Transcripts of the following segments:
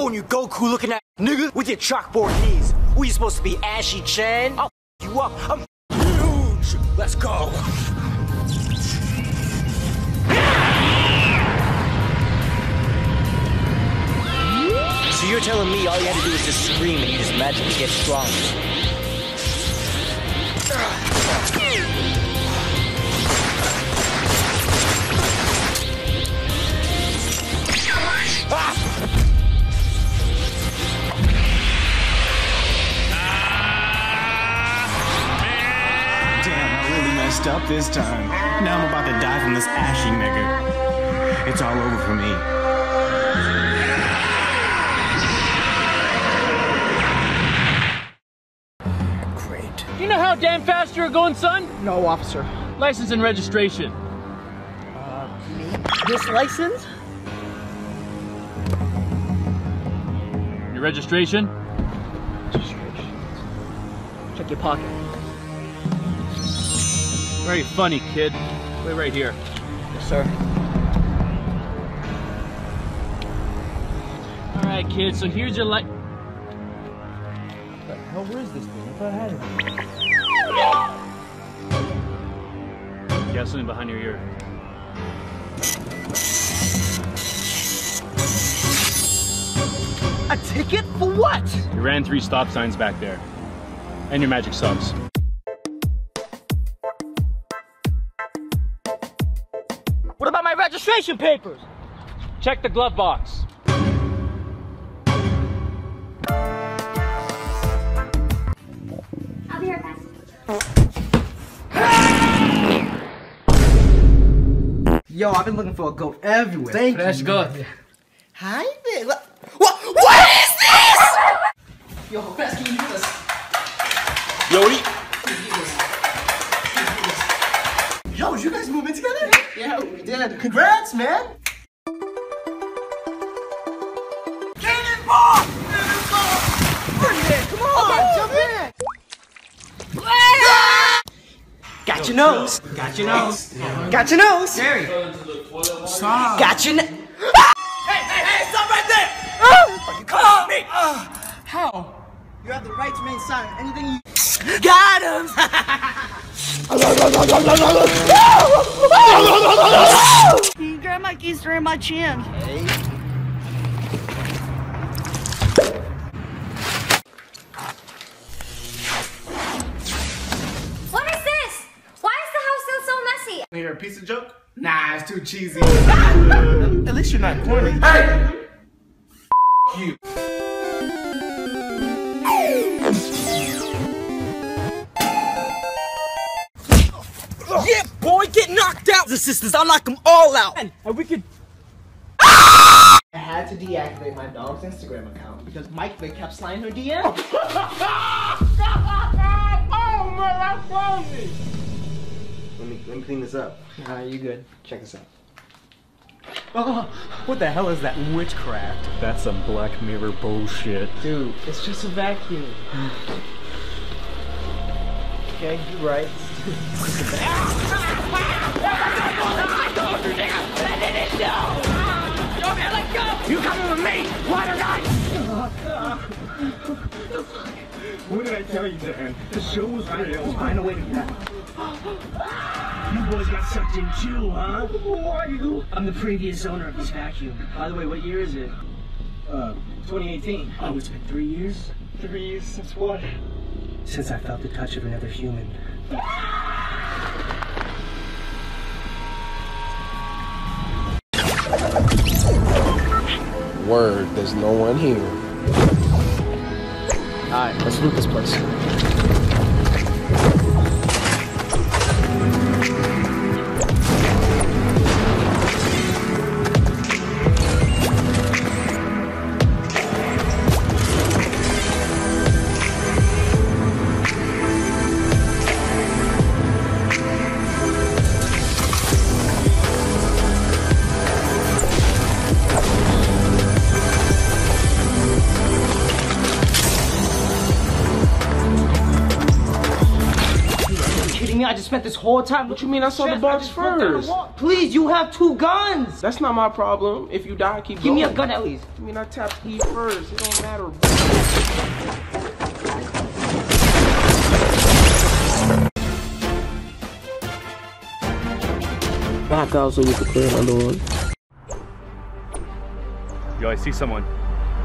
going, you Goku looking at nigga with your chalkboard knees. You supposed to be, Ashy Chan? I'll you up. I'm huge. Let's go. So you're telling me all you had to do was just scream and you just magically get stronger? Messed up this time. Now I'm about to die from this ashy nigga. It's all over for me. Great. You know how damn fast you're going, son? No, officer. License and registration. Uh, this license? Your registration? registration? Check your pocket. Very funny, kid. Wait right here. Yes, sir. All right, kid. So here's your li- Hell, oh, where is this thing? If I had it. You got something behind your ear. A ticket for what? You ran three stop signs back there. And your magic subs. About papers? Check the glove box. I'll be right back. Yo, I've been looking for a goat everywhere. Thank Fresh you. goat. Hi there. What? What, what is this? Yo, Fast, can you do this? Yodi. Yo, Yeah, we did. Congrats, man. Cannonball! Cannonball! Bring it, come on, jump in. Got your nose. Got your nose. Got your nose. Jerry. Stop. Got your nose. Hey, hey, hey, stop right there! Ah! you caught me! Ah! how? You have the right to remain silent. Anything you. Got him! You grab my keister in my chin. What is this? Why is the house still so messy? Hear a piece of joke? Nah, it's too cheesy. At least you're not corny. Hey! you. Knocked out. The sisters, I'll knock them all out. And we could. I had to deactivate my dog's Instagram account because Mike Vick kept sliding her DM. Oh man, that's crazy! Let me, let me clean this up. Nah, you good. Check this out. Oh, what the hell is that witchcraft? That's some Black Mirror bullshit. Dude, it's just a vacuum. okay, you're right. You coming with me? Ride or die? What did I tell you, Dan? The show was real. Find a way to get out. You boys got sucked in too, huh? Who are you? I'm the previous owner of this vacuum. By the way, what year is it? Uh, 2018. Oh, it's been three years? Three years since what? Since I felt the touch of another human. Word, there's no one here. Alright, let's loot this place. I just spent this whole time? What you mean I saw the Stress, box just went down the first? Please, you have two guns. That's not my problem. If you die, keep Give going. me a gun at least. I mean, I tapped E first. It don't matter. Back out so we can clear another one. Yo, I see someone.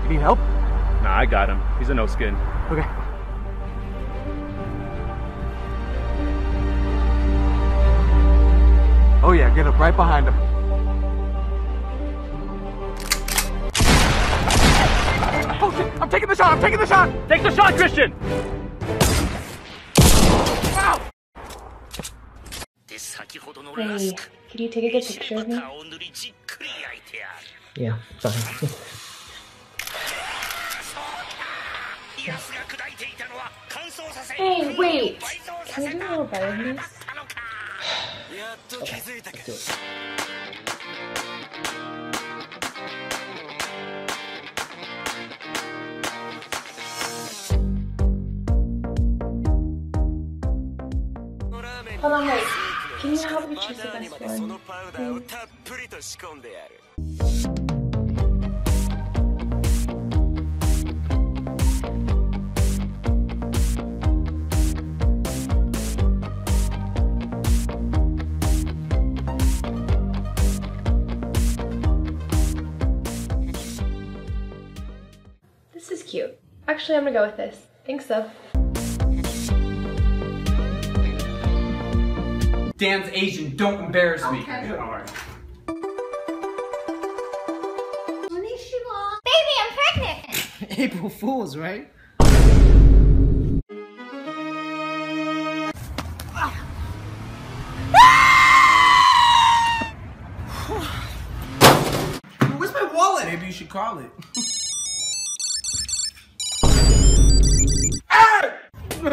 You need help? Nah, I got him. He's a no skin. Okay. Oh yeah, get up right behind him. Oh shit, I'm taking the shot, I'm taking the shot! Take the shot, Christian! Hey, can you take a good picture of me? Yeah, fine. Hey, wait. Can we do a little better than this? やっと気づいたか。Hold on, wait. Can you help me choose the best one? そのパウダーをたっぷりと仕込んでやる。Actually, I'm gonna go with this. Think so. Dan's Asian, don't embarrass me. Baby, I'm pregnant! April Fools, right? Where's my wallet? Maybe you should call it. Oh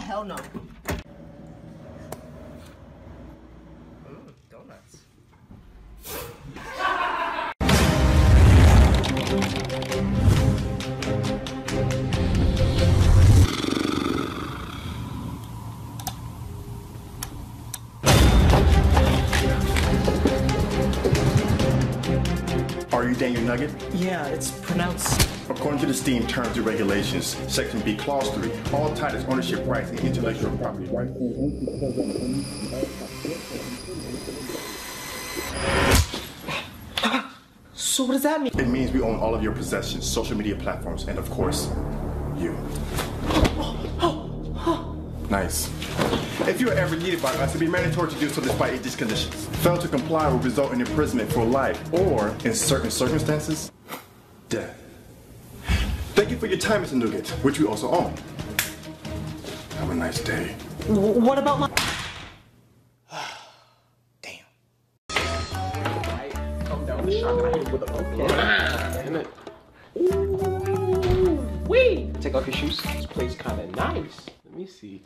hell no. Nugget? Yeah, it's pronounced. According to the Steam Terms and Regulations, Section B, Clause 3, all titles, ownership rights, and intellectual property rights. So what does that mean? It means we own all of your possessions, social media platforms, and of course, you. Nice. If you are ever needed by us, it'll be mandatory to do so despite these conditions. Fail to comply will result in imprisonment for life, or, in certain circumstances, death. Thank you for your time, Mr. Nugget, which we also own. Have a nice day. W- What about my? Come down the shot I hit with a Damn it. Wee! Take off your shoes. This place kind of nice. Let me see.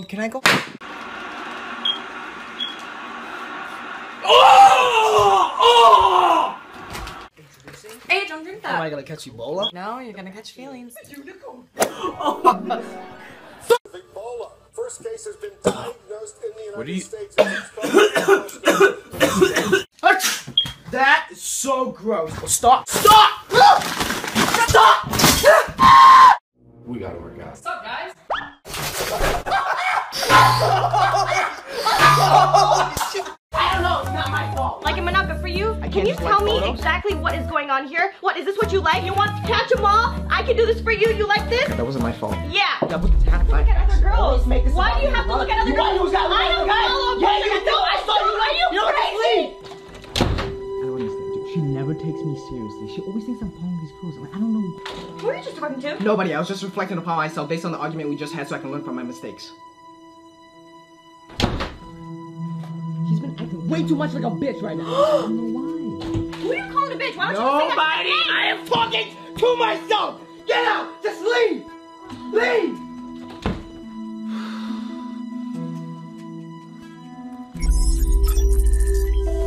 Mom, can I go? Oh! Hey, don't drink that. Am I gonna catch Ebola? No, you're gonna catch feelings. Ebola. First case has been diagnosed in the What do you- States. That is so gross. Oh, stop! Stop! Stop! Can can't you tell me photos? exactly what is going on here? What, is this what you like? You want to catch them all? I can do this for you. You like this? That wasn't my fault. Yeah, that was tap Look at other girls. Make this Why do you have to look at other You girls? always gotta look I other guys. Yeah, you do. I saw you. Are you You don't crazy? I don't understand. She never takes me seriously. She always thinks I'm following these girls. Like, I don't know. Who are you just talking to? Nobody. I was just reflecting upon myself based on the argument we just had, so I can learn from my mistakes. Way too much like a bitch right now. I don't know why. Who are you calling a bitch? Why don't you? Nobody. I am talking to myself. Get out. Just leave. Leave.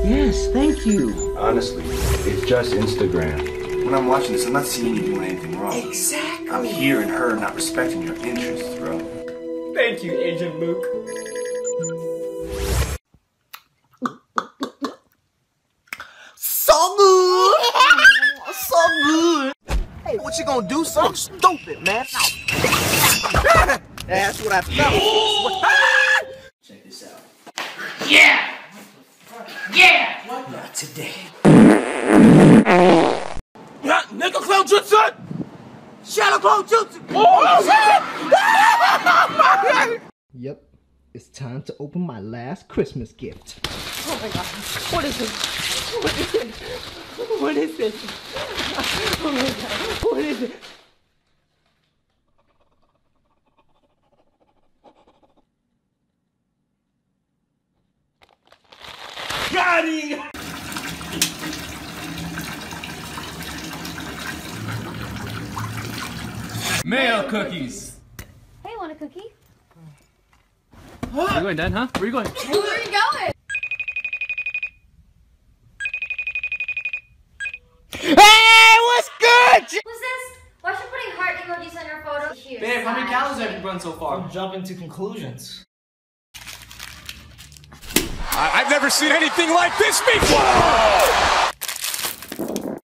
Yes, thank you. Honestly, it's just Instagram. When I'm watching this, I'm not seeing you doing anything wrong. Exactly. I'm hearing her not respecting your interests, bro. Thank you, Agent Mook. Gonna do? Something stupid, man. That's what I felt. Check this out. Yeah. Yeah. Not today. Yeah, nigga clown jutsu. Shadow clone jutsu. Oh, shit. Yep. It's time to open my last Christmas gift. Oh my god. What is this? What is it? What is this? Oh my god. What is it? Got him! Mayo cookies. Hey, want a cookie? Where you going, Dan, huh? Where are you going? Where are you going? Hey, what's good? What's this? Why is she putting heart emojis on your photo? Cute. Babe, how many calories have you run so far? I'm jumping to conclusions. I've never seen anything like this before!